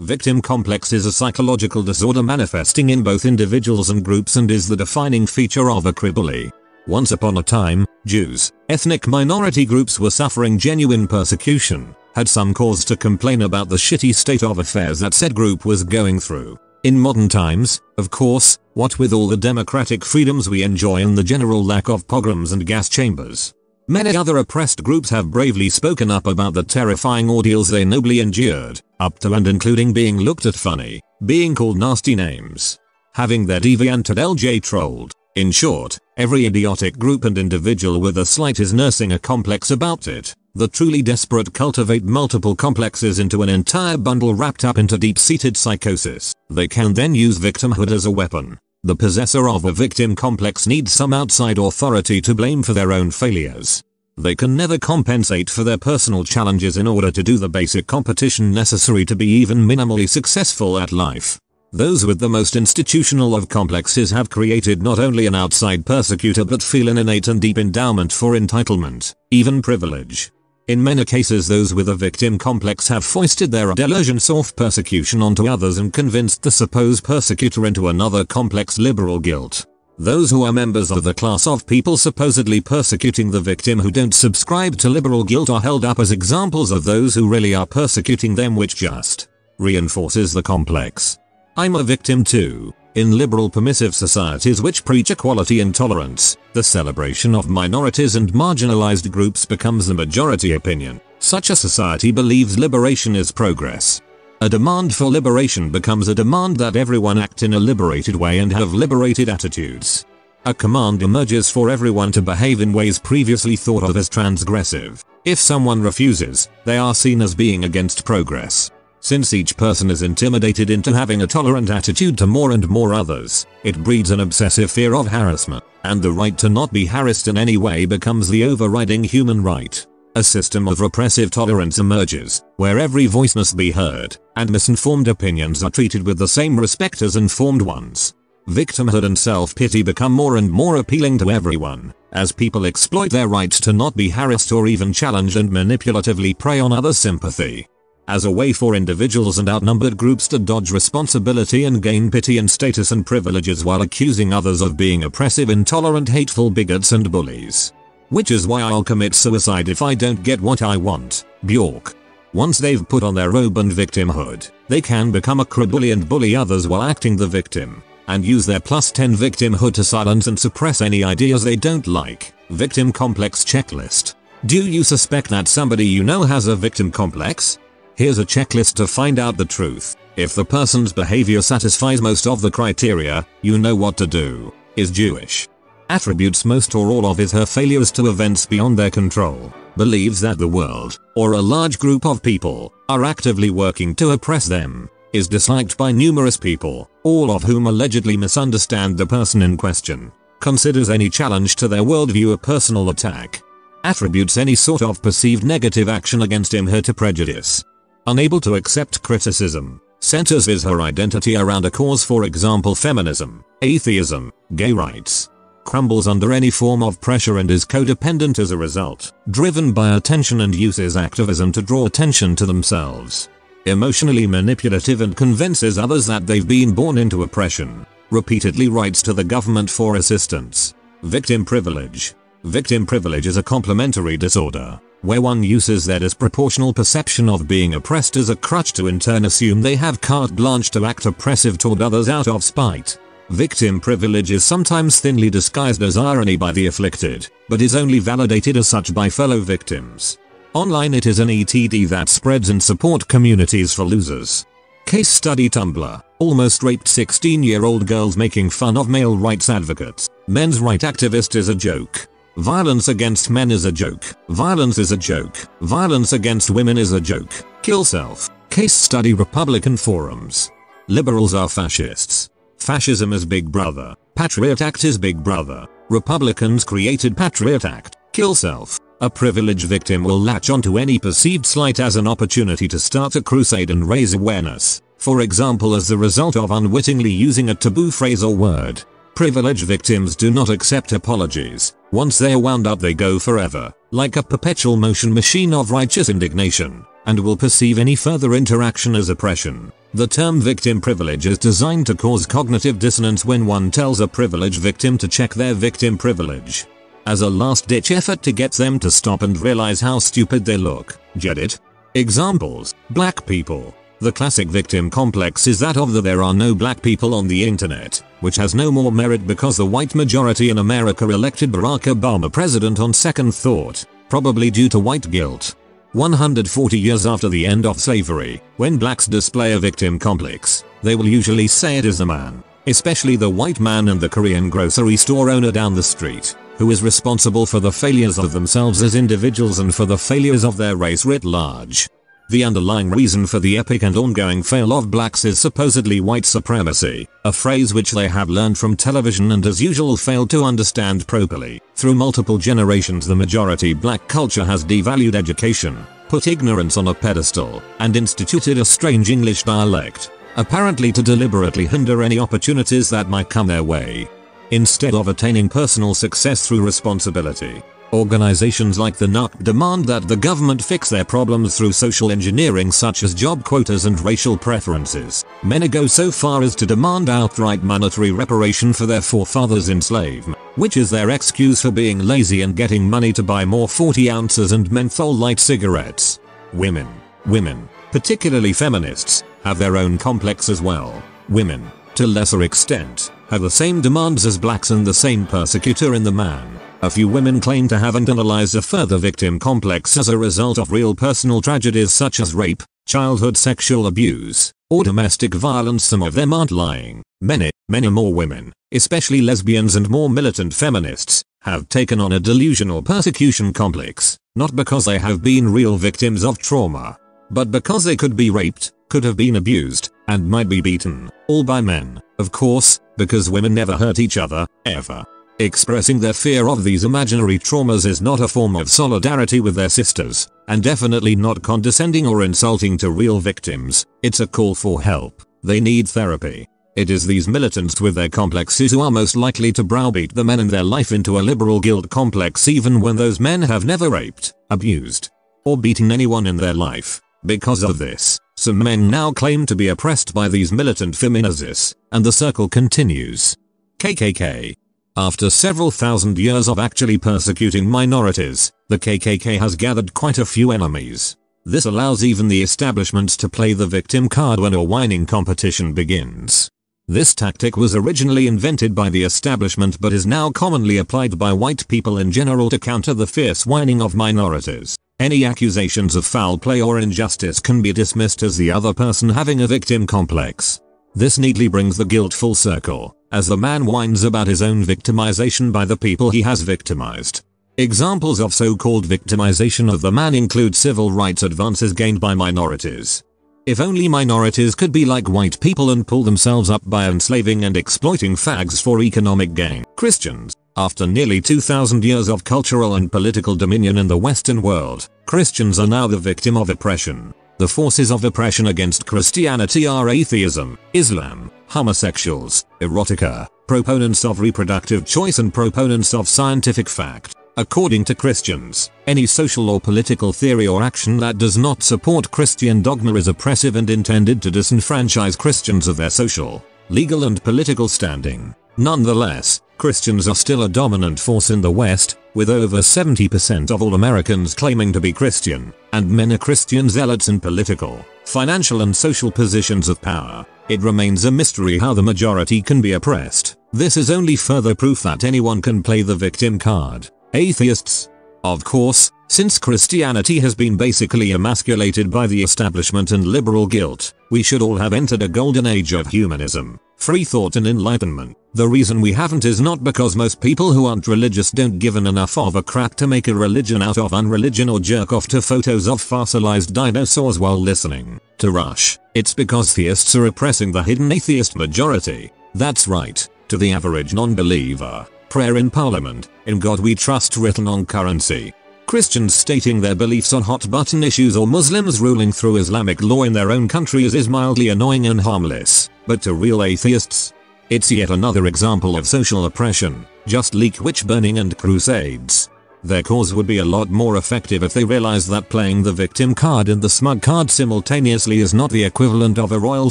Victim complex is a psychological disorder manifesting in both individuals and groups and is the defining feature of a crybully. Once upon a time, Jews, ethnic minority groups were suffering genuine persecution, had some cause to complain about the shitty state of affairs that said group was going through. In modern times, of course, what with all the democratic freedoms we enjoy and the general lack of pogroms and gas chambers, Many other oppressed groups have bravely spoken up about the terrifying ordeals they nobly endured, up to and including being looked at funny, being called nasty names, having their deviant LJ trolled. In short, every idiotic group and individual with a slight is nursing a complex about it. The truly desperate cultivate multiple complexes into an entire bundle wrapped up into deep-seated psychosis. They can then use victimhood as a weapon, the possessor of a victim complex needs some outside authority to blame for their own failures. They can never compensate for their personal challenges in order to do the basic competition necessary to be even minimally successful at life. Those with the most institutional of complexes have created not only an outside persecutor but feel an innate and deep endowment for entitlement, even privilege. In many cases those with a victim complex have foisted their delusions of persecution onto others and convinced the supposed persecutor into another complex liberal guilt. Those who are members of the class of people supposedly persecuting the victim who don't subscribe to liberal guilt are held up as examples of those who really are persecuting them which just reinforces the complex. I'm a victim too. In liberal permissive societies which preach equality and tolerance, the celebration of minorities and marginalized groups becomes the majority opinion. Such a society believes liberation is progress. A demand for liberation becomes a demand that everyone act in a liberated way and have liberated attitudes. A command emerges for everyone to behave in ways previously thought of as transgressive. If someone refuses, they are seen as being against progress. Since each person is intimidated into having a tolerant attitude to more and more others, it breeds an obsessive fear of harassment, and the right to not be harassed in any way becomes the overriding human right. A system of repressive tolerance emerges, where every voice must be heard, and misinformed opinions are treated with the same respect as informed ones. Victimhood and self-pity become more and more appealing to everyone, as people exploit their rights to not be harassed or even challenged and manipulatively prey on other sympathy as a way for individuals and outnumbered groups to dodge responsibility and gain pity and status and privileges while accusing others of being oppressive intolerant hateful bigots and bullies. Which is why I'll commit suicide if I don't get what I want, Bjork. Once they've put on their robe and victimhood, they can become a bully and bully others while acting the victim, and use their plus 10 victimhood to silence and suppress any ideas they don't like. Victim Complex Checklist. Do you suspect that somebody you know has a victim complex? Here's a checklist to find out the truth. If the person's behavior satisfies most of the criteria, you know what to do. Is Jewish. Attributes most or all of his her failures to events beyond their control. Believes that the world, or a large group of people, are actively working to oppress them. Is disliked by numerous people, all of whom allegedly misunderstand the person in question. Considers any challenge to their worldview a personal attack. Attributes any sort of perceived negative action against him her to prejudice unable to accept criticism, centers his her identity around a cause for example feminism, atheism, gay rights, crumbles under any form of pressure and is codependent as a result, driven by attention and uses activism to draw attention to themselves. Emotionally manipulative and convinces others that they've been born into oppression. Repeatedly writes to the government for assistance. Victim privilege. Victim privilege is a complementary disorder where one uses their disproportional perception of being oppressed as a crutch to in turn assume they have carte blanche to act oppressive toward others out of spite. Victim privilege is sometimes thinly disguised as irony by the afflicted, but is only validated as such by fellow victims. Online it is an ETD that spreads in support communities for losers. Case study Tumblr. Almost raped 16 year old girls making fun of male rights advocates. Men's right activist is a joke. Violence against men is a joke. Violence is a joke. Violence against women is a joke. Kill self. Case study Republican forums. Liberals are fascists. Fascism is Big Brother. Patriot Act is Big Brother. Republicans created Patriot Act. Kill self. A privileged victim will latch onto any perceived slight as an opportunity to start a crusade and raise awareness. For example as the result of unwittingly using a taboo phrase or word. Privilege victims do not accept apologies. Once they are wound up they go forever, like a perpetual motion machine of righteous indignation, and will perceive any further interaction as oppression. The term victim privilege is designed to cause cognitive dissonance when one tells a privileged victim to check their victim privilege. As a last ditch effort to get them to stop and realize how stupid they look. Get it? Examples. Black people. The classic victim complex is that of the there are no black people on the internet, which has no more merit because the white majority in America elected Barack Obama president on second thought, probably due to white guilt. 140 years after the end of slavery, when blacks display a victim complex, they will usually say it is the man, especially the white man and the Korean grocery store owner down the street, who is responsible for the failures of themselves as individuals and for the failures of their race writ large. The underlying reason for the epic and ongoing fail of blacks is supposedly white supremacy, a phrase which they have learned from television and as usual failed to understand properly. Through multiple generations the majority black culture has devalued education, put ignorance on a pedestal, and instituted a strange English dialect, apparently to deliberately hinder any opportunities that might come their way. Instead of attaining personal success through responsibility, Organizations like the NUC demand that the government fix their problems through social engineering such as job quotas and racial preferences. Many go so far as to demand outright monetary reparation for their forefathers' enslavement, which is their excuse for being lazy and getting money to buy more 40 ounces and menthol light cigarettes. Women. Women, particularly feminists, have their own complex as well. Women, to lesser extent, have the same demands as blacks and the same persecutor in the man. A few women claim to have internalized a further victim complex as a result of real personal tragedies such as rape, childhood sexual abuse, or domestic violence some of them aren't lying. Many, many more women, especially lesbians and more militant feminists, have taken on a delusional persecution complex, not because they have been real victims of trauma, but because they could be raped, could have been abused, and might be beaten, all by men, of course, because women never hurt each other, ever. Expressing their fear of these imaginary traumas is not a form of solidarity with their sisters, and definitely not condescending or insulting to real victims, it's a call for help. They need therapy. It is these militants with their complexes who are most likely to browbeat the men in their life into a liberal guilt complex even when those men have never raped, abused, or beaten anyone in their life. Because of this, some men now claim to be oppressed by these militant feminazis, and the circle continues. KKK after several thousand years of actually persecuting minorities, the KKK has gathered quite a few enemies. This allows even the establishment to play the victim card when a whining competition begins. This tactic was originally invented by the establishment but is now commonly applied by white people in general to counter the fierce whining of minorities. Any accusations of foul play or injustice can be dismissed as the other person having a victim complex. This neatly brings the guilt full circle, as the man whines about his own victimization by the people he has victimized. Examples of so-called victimization of the man include civil rights advances gained by minorities. If only minorities could be like white people and pull themselves up by enslaving and exploiting fags for economic gain. Christians, after nearly 2000 years of cultural and political dominion in the Western world, Christians are now the victim of oppression. The forces of oppression against Christianity are atheism, Islam, homosexuals, erotica, proponents of reproductive choice and proponents of scientific fact. According to Christians, any social or political theory or action that does not support Christian dogma is oppressive and intended to disenfranchise Christians of their social, legal and political standing. Nonetheless, Christians are still a dominant force in the West, with over 70% of all Americans claiming to be Christian, and many Christian zealots in political, financial and social positions of power. It remains a mystery how the majority can be oppressed. This is only further proof that anyone can play the victim card. Atheists. Of course, since Christianity has been basically emasculated by the establishment and liberal guilt, we should all have entered a golden age of humanism, free thought and enlightenment. The reason we haven't is not because most people who aren't religious don't give enough of a crap to make a religion out of unreligion or jerk off to photos of fossilized dinosaurs while listening to Rush. It's because theists are oppressing the hidden atheist majority. That's right, to the average non-believer. Prayer in parliament, in God we trust written on currency. Christians stating their beliefs on hot button issues or Muslims ruling through Islamic law in their own countries is mildly annoying and harmless, but to real atheists, it's yet another example of social oppression, just leak witch burning and crusades. Their cause would be a lot more effective if they realized that playing the victim card and the smug card simultaneously is not the equivalent of a royal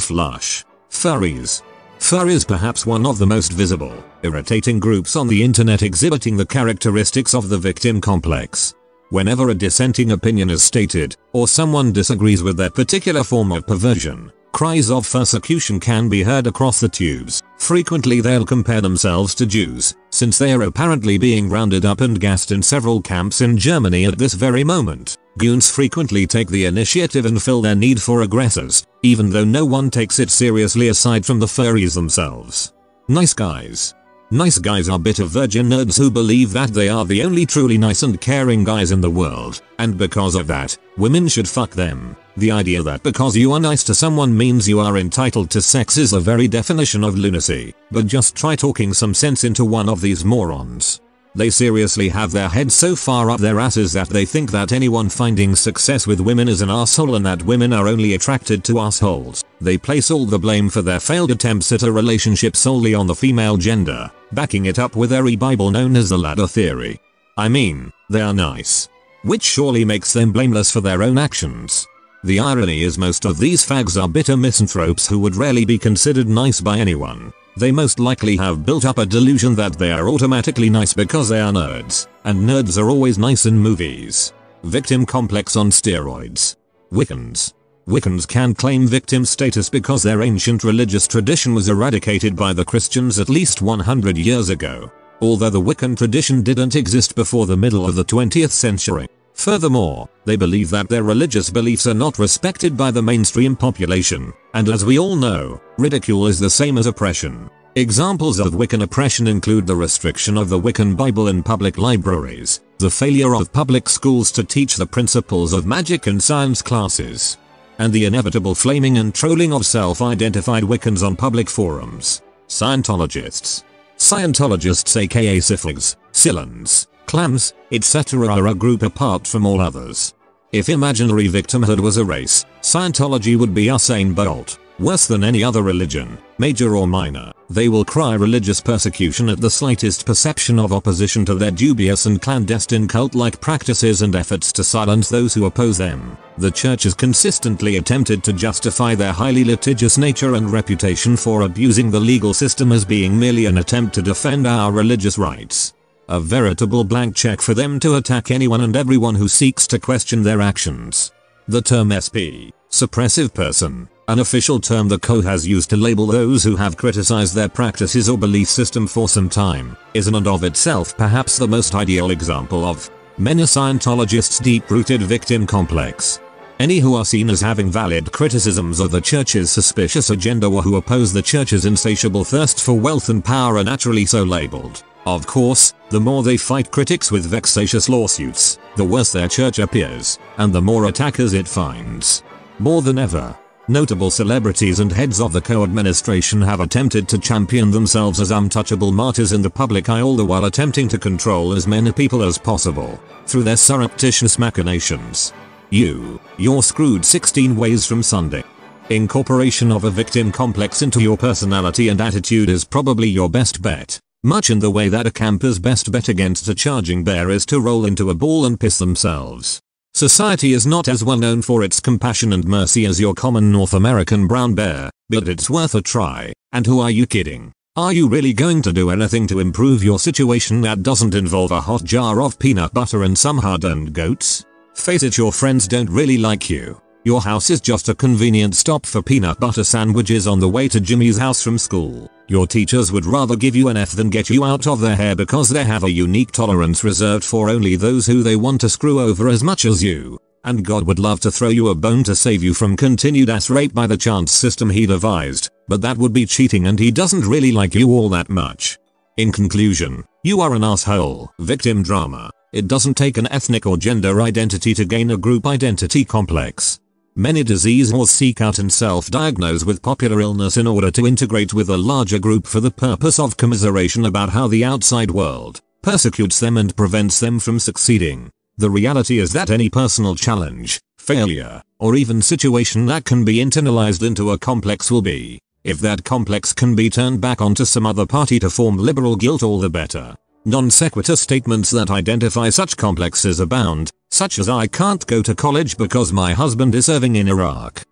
flush. Furries. Fur is perhaps one of the most visible, irritating groups on the internet exhibiting the characteristics of the victim complex. Whenever a dissenting opinion is stated, or someone disagrees with that particular form of perversion, cries of persecution can be heard across the tubes. Frequently they'll compare themselves to Jews, since they are apparently being rounded up and gassed in several camps in Germany at this very moment. Goons frequently take the initiative and fill their need for aggressors, even though no one takes it seriously aside from the furries themselves. Nice guys. Nice guys are bitter virgin nerds who believe that they are the only truly nice and caring guys in the world, and because of that, women should fuck them. The idea that because you are nice to someone means you are entitled to sex is a very definition of lunacy, but just try talking some sense into one of these morons. They seriously have their heads so far up their asses that they think that anyone finding success with women is an asshole and that women are only attracted to assholes. They place all the blame for their failed attempts at a relationship solely on the female gender, backing it up with every bible known as the ladder theory. I mean, they are nice. Which surely makes them blameless for their own actions. The irony is most of these fags are bitter misanthropes who would rarely be considered nice by anyone. They most likely have built up a delusion that they are automatically nice because they are nerds, and nerds are always nice in movies. Victim complex on steroids. Wiccans. Wiccans can claim victim status because their ancient religious tradition was eradicated by the Christians at least 100 years ago. Although the Wiccan tradition didn't exist before the middle of the 20th century. Furthermore, they believe that their religious beliefs are not respected by the mainstream population, and as we all know, ridicule is the same as oppression. Examples of Wiccan oppression include the restriction of the Wiccan Bible in public libraries, the failure of public schools to teach the principles of magic and science classes, and the inevitable flaming and trolling of self-identified Wiccans on public forums. Scientologists. Scientologists aka Syphigs, Scilons, clams, etc. are a group apart from all others. If imaginary victimhood was a race, Scientology would be Usain Bolt. Worse than any other religion, major or minor, they will cry religious persecution at the slightest perception of opposition to their dubious and clandestine cult-like practices and efforts to silence those who oppose them. The church has consistently attempted to justify their highly litigious nature and reputation for abusing the legal system as being merely an attempt to defend our religious rights. A veritable blank check for them to attack anyone and everyone who seeks to question their actions. The term SP, suppressive person, an official term the Co has used to label those who have criticized their practices or belief system for some time, is in and of itself perhaps the most ideal example of many Scientologists' deep-rooted victim complex. Any who are seen as having valid criticisms of the church's suspicious agenda or who oppose the church's insatiable thirst for wealth and power are naturally so labeled. Of course, the more they fight critics with vexatious lawsuits, the worse their church appears, and the more attackers it finds. More than ever, notable celebrities and heads of the co-administration have attempted to champion themselves as untouchable martyrs in the public eye all the while attempting to control as many people as possible, through their surreptitious machinations. You, you're screwed 16 ways from Sunday. Incorporation of a victim complex into your personality and attitude is probably your best bet. Much in the way that a camper's best bet against a charging bear is to roll into a ball and piss themselves. Society is not as well known for its compassion and mercy as your common North American brown bear, but it's worth a try. And who are you kidding? Are you really going to do anything to improve your situation that doesn't involve a hot jar of peanut butter and some hard-earned goats? Face it your friends don't really like you. Your house is just a convenient stop for peanut butter sandwiches on the way to Jimmy's house from school. Your teachers would rather give you an F than get you out of their hair because they have a unique tolerance reserved for only those who they want to screw over as much as you. And God would love to throw you a bone to save you from continued ass rape by the chance system he devised, but that would be cheating and he doesn't really like you all that much. In conclusion, you are an asshole. Victim drama. It doesn't take an ethnic or gender identity to gain a group identity complex. Many disease whores seek out and self-diagnose with popular illness in order to integrate with a larger group for the purpose of commiseration about how the outside world persecutes them and prevents them from succeeding. The reality is that any personal challenge, failure, or even situation that can be internalized into a complex will be, if that complex can be turned back onto some other party to form liberal guilt all the better. Non sequitur statements that identify such complexes abound, such as I can't go to college because my husband is serving in Iraq.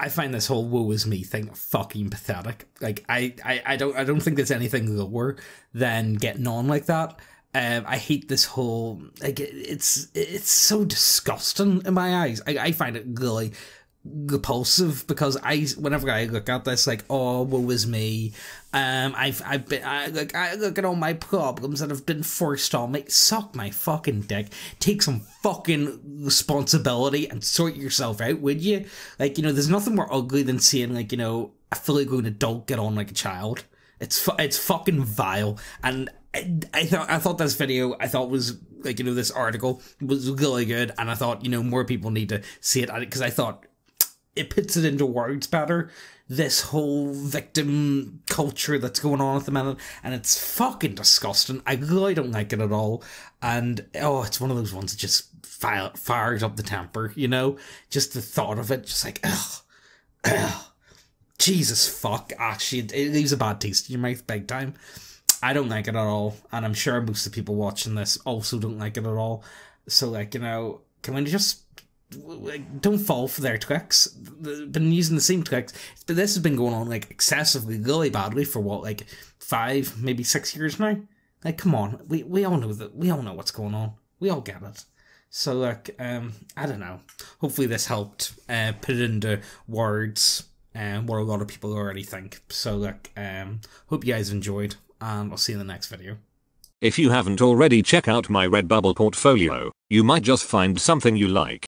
I find this whole "woe is me" thing fucking pathetic. Like, I, I, I don't, I don't think there's anything lower than getting on like that. Um, I hate this whole like it's it's so disgusting in my eyes. I, I find it really repulsive because I whenever I look at this like oh woe is me. Um I've I've been I like I look at all my problems that have been forced on me. Suck my fucking dick. Take some fucking responsibility and sort yourself out would you? Like you know there's nothing more ugly than seeing like you know a fully grown adult get on like a child. It's fu- it's fucking vile. And I, I thought I thought this video I thought was like you know this article was really good. And I thought you know more people need to see it. Because I thought it puts it into words better. This whole victim culture that's going on at the minute, and it's fucking disgusting. I really don't like it at all. And oh, it's one of those ones that just fire, fires up the temper, you know? Just the thought of it, just like, ugh, ugh. Jesus fuck. Actually, it leaves a bad taste in your mouth big time. I don't like it at all, and I'm sure most of the people watching this also don't like it at all. So, like, you know, can we just like, don't fall for their tricks. They've been using the same tricks, but this has been going on like excessively, really badly for what, like five, maybe six years now. Like, come on, we we all know that we all know what's going on. We all get it. So, like, um, I don't know. Hopefully, this helped uh, put it into words um, what a lot of people already think. So, like, um, hope you guys enjoyed, and I'll see you in the next video. If you haven't already, check out my Redbubble portfolio. You might just find something you like.